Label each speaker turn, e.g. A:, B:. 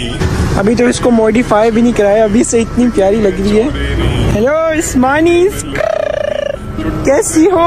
A: अभी तो इसको मॉडिफाई भी नहीं कराया, अभी से इतनी प्यारी लग रही है। हेलो इस्मानी कैसी हो?